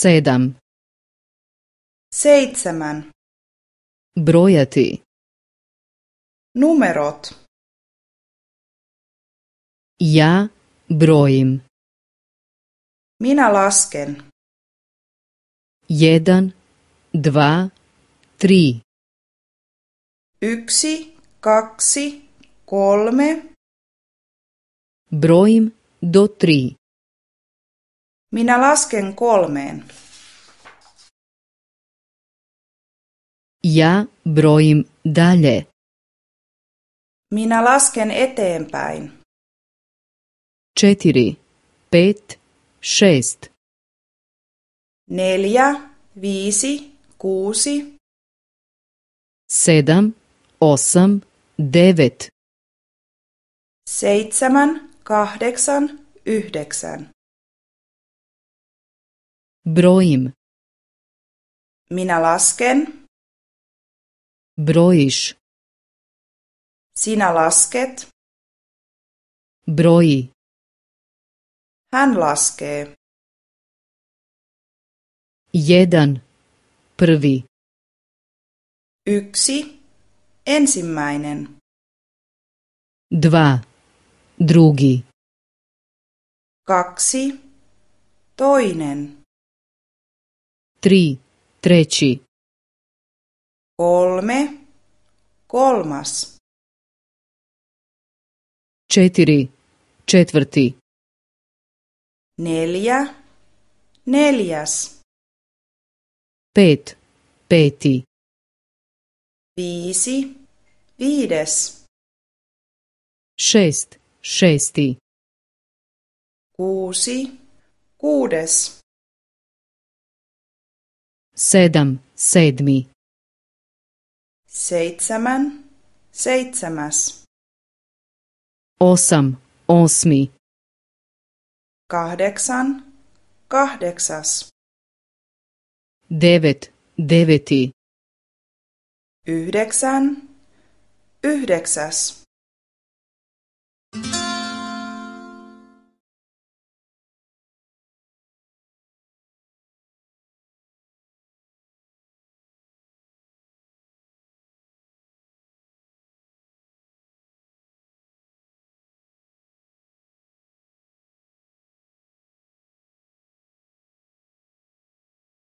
sedam, seitsemän, brojati, numerot, ja brojim, minä lasken, jedan, dva, tri, yksi, kaksi, kolme, brojim do tri, minä lasken kolmeen, ja brojim dalje, minä lasken eteenpäin, četiri, pet, šest, neljä, viisi, kuusi, sedam, osam, devet, seitsemän, kahdeksan, yhdeksän. Brojim, Minä lasken, brojiš, sinä lasket, broji, hän laskee, jedan, prvi, yksi, ensimmäinen, dva, drugi, kaksi, toinen, tri, treći, kolme, kolmas, četiri, četvrti, neljä, neljäs, pet, peti, viisi, viides, šest, šesti, kuusi, kuudes, sedam, sedmi, seitsemän, seitsemäs, osam, osmi, kahdeksan, kahdeksas, devet, deveti, yhdeksän, yhdeksäs,